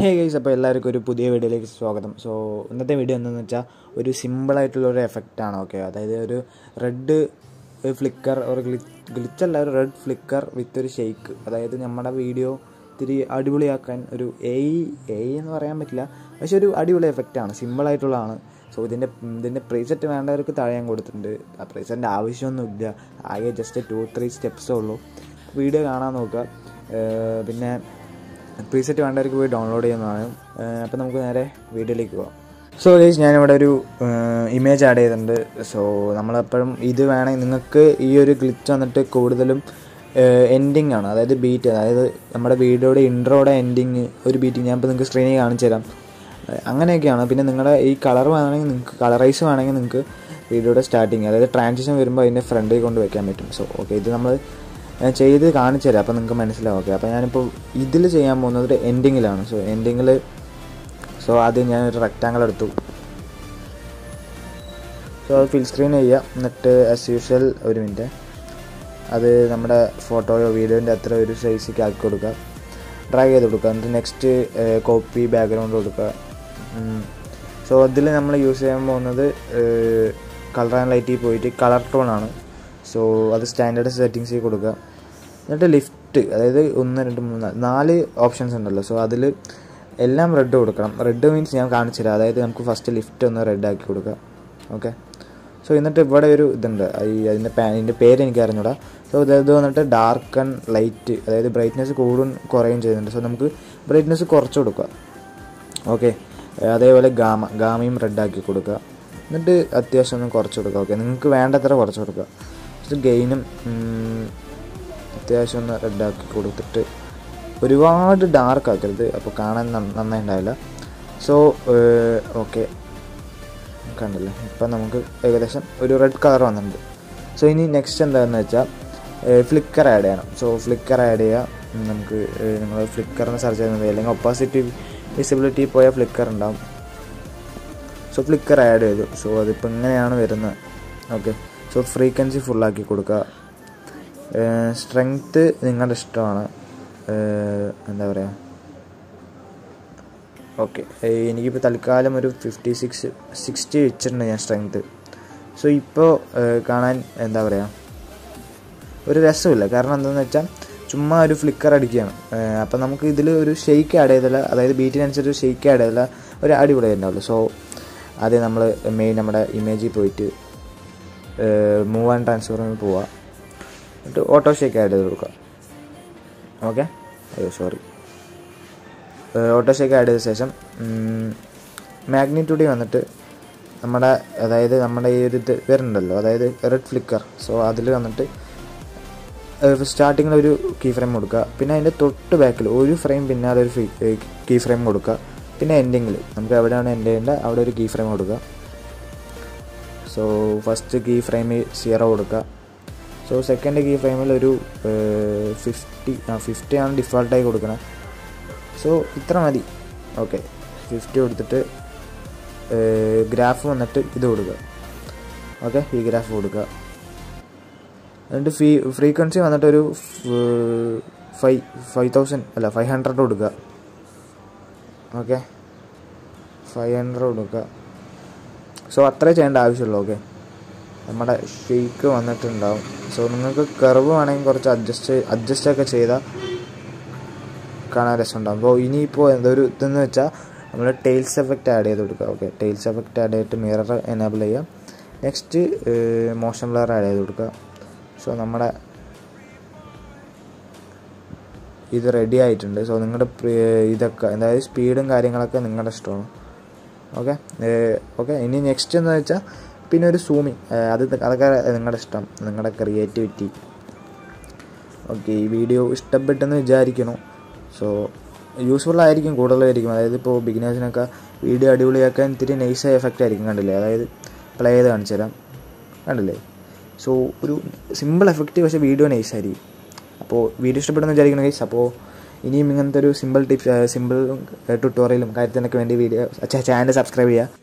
Hey guys അപ്പോൾ എല്ലാവർക്കും ഒരു പുതിയ വീഡിയോയിലേക്ക് സ്വാഗതം. സോ ഇന്നത്തെ വീഡിയോ എന്താണെന്ന് വെച്ചാൽ ഒരു സിമ്പിളായിട്ടുള്ള ഒരു എഫക്റ്റ് ആണ് ഓക്കെ അതായത് ഒരു റെഡ് ഫ്ലിക്കർ ഒരു ഗ്ലിച്ച് അല്ല ഒരു റെഡ് ഫ്ലിക്കർ വിത്ത് ഒരു ഷെയ്ക്ക് അതായത് നമ്മുടെ വീഡിയോ ഇത്തിരി അടിപൊളിയാക്കാൻ ഒരു എ എ എന്ന് പറയാൻ പറ്റില്ല പക്ഷെ ഒരു അടിപൊളി എഫക്റ്റ് എഫക്റ്റാണ് സിമ്പിളായിട്ടുള്ളതാണ് സോ ഇതിന്റെ ഇതിന്റെ പ്രീസെറ്റ് വേണ്ടവർക്ക് താഴെ ഞാൻ കൊടുത്തിട്ടുണ്ട്. ആ പ്രീസെറ്റിന്റെ ആവശ്യമൊന്നുമില്ല ആകെ ജസ്റ്റ് ടു ത്രീ സ്റ്റെപ്സേ ഉള്ളൂ. വീഡിയോ കാണാൻ നോക്കുക. പിന്നെ പ്രീസെറ്റ് വേണ്ടവർക്ക് പോയി ഡൗൺലോഡ് ചെയ്യുന്നതാണ്. അപ്പോൾ നമുക്ക് നേരെ വീഡിയോയിലേക്ക് പോകാം സോ ഗൈസ് ഞാനിവിടെ ഒരു ഇമേജ് ആഡ് ചെയ്തിട്ടുണ്ട്. സോ നമ്മളെപ്പോഴും ഇത് വേണമെങ്കിൽ നിങ്ങൾക്ക് ഈ ഒരു ഗ്ലിച്ച് വന്നിട്ട് കൂടുതലും എൻഡിങ് ആണ്. അതായത് ബീറ്റ് അതായത് നമ്മുടെ വീഡിയോയുടെ ഇൻട്രോയുടെ എൻഡിങ് ഒരു ബീറ്റിങ് ഞാൻ ഇപ്പോൾ നിങ്ങൾക്ക് സ്ക്രീനിൽ കാണിച്ചു തരാം. അങ്ങനെയൊക്കെയാണ്. പിന്നെ നിങ്ങളുടെ ഈ കളർ വേണമെങ്കിൽ നിങ്ങൾക്ക് കളറൈസ് വേണമെങ്കിൽ നിങ്ങൾക്ക് വീഡിയോയുടെ സ്റ്റാർട്ടിങ് അതായത് ട്രാൻസിഷൻ വരുമ്പോൾ അതിന്റെ ഫ്രണ്ടിൽ കൊണ്ട് വയ്ക്കാൻ പറ്റും. സോ ഓക്കെ ഇത് നമ്മൾ ചെയ്ത് കാണിച്ചു തരാം. അപ്പോൾ നിങ്ങൾക്ക് മനസ്സിലാവും. ഓക്കെ അപ്പോൾ ഞാനിപ്പോൾ ഇതിൽ ചെയ്യാൻ പോകുന്നത് ഒരു എൻഡിങ്ങിലാണ് സോ എൻഡിങ്ങിൽ സോ ആദ്യം ഞാനൊരു റെക്റ്റാങ്കിൾ എടുത്തു. സോ അത് ഫിൽ സ്ക്രീൻ ചെയ്യുക. എന്നിട്ട് ആസ് യൂഷ്വൽ ഒരു മിനിറ്റ് അത് നമ്മുടെ ഫോട്ടോയോ വീഡിയോന്റെ അത്ര ഒരു സൈസിക്ക് ആക്കി കൊടുക്കുക. ഡ്രാഗ് ചെയ്ത് കൊടുക്കുക. എന്നിട്ട് നെക്സ്റ്റ് കോപ്പി ബാക്ക്ഗ്രൗണ്ട് കൊടുക്കുക. സോ അതിൽ നമ്മൾ യൂസ് ചെയ്യാൻ പോകുന്നത് കളർ ആൻഡ് ലൈറ്റിൽ പോയിട്ട് കളർ ടോൺ ആണ്. സോ അത് സ്റ്റാൻഡേർഡ് സെറ്റിങ്സിൽ കൊടുക്കുക. എന്നിട്ട് ലിഫ്റ്റ് അതായത് ഒന്ന് രണ്ട് മൂന്ന് നാല് ഓപ്ഷൻസ് ഉണ്ടല്ലോ. സോ അതിൽ എല്ലാം റെഡ് കൊടുക്കണം. റെഡ് മീൻസ് ഞാൻ കാണിച്ചില്ല അതായത് നമുക്ക് ഫസ്റ്റ് ലിഫ്റ്റ് ഒന്ന് റെഡ് ആക്കി കൊടുക്കുക ഓക്കെ സോ എന്നിട്ട് ഇവിടെ ഒരു ഇതുണ്ട്. ഈ അതിന്റെ അതിന്റെ പേര് എനിക്ക് അറിഞ്ഞൂടാ. സോ ഇത് വന്നിട്ട് ഡാർക്ക് ആൻഡ് ലൈറ്റ് അതായത് ബ്രൈറ്റ്നെസ് കൂടും കുറയും ചെയ്യുന്നുണ്ട്. സോ നമുക്ക് ബ്രൈറ്റ്നെസ് കുറച്ച് കൊടുക്കുക ഓക്കെ അതേപോലെ ഗാമ ഗാമയും റെഡാക്കി കൊടുക്കുക എന്നിട്ട് അത്യാവശ്യം ഒന്ന് കുറച്ച് കൊടുക്കുക ഓക്കെ നിങ്ങൾക്ക് വേണ്ടത്ര കുറച്ച് കൊടുക്കുക ഗെയിനും അത്യാവശ്യം ഒന്ന് റെഡാക്കി കൊടുത്തിട്ട് ഒരുപാട് ഡാർക്ക് ആക്കരുത്. അപ്പോൾ കാണാൻ നന്നായി ഉണ്ടാവില്ല സോ ഓക്കെ കണ്ടില്ലേ? ഇപ്പം നമുക്ക് ഏകദേശം ഒരു റെഡ് കളർ വന്നിട്ടുണ്ട്. സോ ഇനി നെക്സ്റ്റ് എന്താണെന്ന് വെച്ചാൽ ഫ്ലിക്കർ ആഡ് ചെയ്യണം. സോ ഫ്ലിക്കർ ആഡ് ചെയ്യുക നമുക്ക് നിങ്ങൾ ഫ്ലിക്കറിന് സെർച്ച് ചെയ്യുന്നത് അല്ലെങ്കിൽ ഒപ്പാസിറ്റി വിസിബിലിറ്റി പോയ ഫ്ലിക്കർ ഉണ്ടാവും. സോ ഫ്ലിക്കർ ആഡ് ചെയ്തു. സോ അതിപ്പോൾ ഇങ്ങനെയാണ് വരുന്നത്. ഓക്കെ സോ ഫ്രീക്വൻസി ഫുള്ളാക്കി കൊടുക്കുക. സ്ട്രെങ്ത്ത് നിങ്ങളുടെ ഇഷ്ടമാണ്. എന്താ പറയുക ഓക്കെ എനിക്കിപ്പോൾ തൽക്കാലം ഒരു ഫിഫ്റ്റി സിക്സ് സിക്സ്റ്റി വെച്ചിട്ടുണ്ട് ഞാൻ സ്ട്രെങ്ത്ത് സോ ഇപ്പോൾ കാണാൻ എന്താ പറയുക ഒരു രസമില്ല. കാരണം എന്താണെന്ന് വെച്ചാൽ ചുമ്മാ ഒരു ഫ്ലിക്കർ അടിക്കുകയാണ്. അപ്പം നമുക്ക് ഇതിൽ ഒരു ഷെയ്ക്ക് ആഡ് ചെയ്തില്ല അതായത് ബീറ്റിനനുസരിച്ച് ഷെയ്ക്ക് ആഡ് ചെയ്തില്ല ഒരു അടിപൊളി ഉണ്ടാവുള്ളൂ സോ അതേ നമ്മൾ മെയിൻ നമ്മുടെ ഇമേജിൽ പോയിട്ട് മൂവ് ആൻഡ് ട്രാൻസ്ഫോറിൽ പോവുക എന്നിട്ട് ഓട്ടോ ഷേക്ക് ആഡ് ചെയ്ത് കൊടുക്കുക ഓക്കെ അയ്യോ സോറി ഓട്ടോ ഷേക്ക് ആഡ് ചെയ്ത ശേഷം മാഗ്നിറ്റ്യൂഡിൽ വന്നിട്ട് നമ്മുടെ അതായത് നമ്മുടെ ഈ ഒരു ഇത് വരുന്നുണ്ടല്ലോ അതായത് റെഡ് ഫ്ലിക്കർ സോ അതിൽ വന്നിട്ട് സ്റ്റാർട്ടിങ്ങിൽ ഒരു കീ ഫ്രെയിം കൊടുക്കുക. പിന്നെ അതിന്റെ തൊട്ട് ബാക്കിൽ ഒരു ഫ്രെയിം പിന്നാലെ ഒരു കീ ഫ്രെയിം കൊടുക്കുക. പിന്നെ എൻഡിങ്ങിൽ നമുക്ക് എവിടെയാണ് എൻഡ് ചെയ്യേണ്ടത്? അവിടെ ഒരു കീ ഫ്രെയിം കൊടുക്കുക. സോ ഫസ്റ്റ് കീ ഫ്രെയിമിൽ സീറോ കൊടുക്കുക. സോ സെക്കൻഡ് കീ ഫ്രെയിമിൽ ഒരു ഫിഫ്റ്റി ആ ഫിഫ്റ്റി ആണ് ഡിഫോൾട്ടായി കൊടുക്കണം. സോ ഇത്ര മതി. ഓക്കെ ഫിഫ്റ്റി കൊടുത്തിട്ട് ഗ്രാഫ് വന്നിട്ട് ഇത് കൊടുക്കുക. ഓക്കെ ഈ ഗ്രാഫ് കൊടുക്കുക. എന്നിട്ട് ഫീ ഫ്രീക്വൻസി വന്നിട്ട് ഒരു ഫൈവ് ഫൈവ് തൗസൻഡ് അല്ല ഫൈവ് ഹൺഡ്രഡ് കൊടുക്കുക. ഓക്കെ ഫൈവ് ഹൺഡ്രഡ് കൊടുക്കുക. സോ അത്രേ ചെയ്യേണ്ട ആവശ്യമുള്ളൂ. ഓക്കെ നമ്മുടെ ഷെയ്ക്ക് വന്നിട്ടുണ്ടാവും. സോ നിങ്ങൾക്ക് കർവ് വേണമെങ്കിൽ കുറച്ച് അഡ്ജസ്റ്റ് അഡ്ജസ്റ്റ് ഒക്കെ ചെയ്താൽ കാണാൻ രസമുണ്ടാകും അപ്പോൾ ഇനിയിപ്പോൾ എന്തൊരു ഇതെന്ന് വെച്ചാൽ നമ്മൾ ടെയിൽസ് എഫക്റ്റ് ആഡ് ചെയ്ത് കൊടുക്കുക. ഓക്കെ ടെയിൽസ് എഫക്റ്റ് ആഡ് ചെയ്തിട്ട് മിറർ എനേബിൾ ചെയ്യാം. നെക്സ്റ്റ് മോഷൻ ബ്ലർ ആഡ് ചെയ്ത് കൊടുക്കുക. സോ നമ്മുടെ ഇത് റെഡി ആയിട്ടുണ്ട്. സോ നിങ്ങളുടെ ഇതൊക്കെ അതായത് സ്പീഡും കാര്യങ്ങളൊക്കെ നിങ്ങളുടെ ഇഷ്ടമാണ്. ഓക്കെ ഓക്കെ ഇനി നെക്സ്റ്റ് എന്ന് വെച്ചാൽ പിന്നെ ഒരു സൂമിങ് അത് അതൊക്കെ നിങ്ങളുടെ ഇഷ്ടം. നിങ്ങളുടെ ക്രിയേറ്റിവിറ്റി ഓക്കെ ഈ വീഡിയോ ഇഷ്ടപ്പെട്ടെന്ന് വിചാരിക്കുന്നു. സോ യൂസ്ഫുൾ ആയിരിക്കും കൂടുതലായിരിക്കും. അതായത് ഇപ്പോൾ ബിഗിനേഴ്സിനൊക്കെ വീഡിയോ അടിപൊളിയാക്കാൻ ഇത്തിരി നൈസായ എഫക്റ്റ് ആയിരിക്കും കണ്ടില്ലേ? അതായത് പ്ലേ ചെയ്ത് കാണിച്ചു തരാം. കണ്ടില്ലേ? സോ ഒരു സിമ്പിൾ എഫക്റ്റ് പക്ഷേ വീഡിയോ നൈസായിരിക്കും അപ്പോൾ വീഡിയോ ഇഷ്ടപ്പെടുന്ന വിചാരിക്കണം ഗൈസ് അപ്പോൾ ഇനിയും ഇങ്ങനത്തെ ഒരു സിമ്പിൾ ടിപ്സ് സിമ്പിൾ ട്യൂട്ടോറിയലും കാര്യത്തിനൊക്കെ വേണ്ടി വീഡിയോ ചാനൽ സബ്സ്ക്രൈബ് ചെയ്യുക